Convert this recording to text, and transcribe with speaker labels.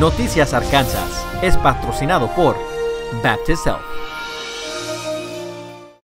Speaker 1: Noticias Arkansas es patrocinado por Baptist Health.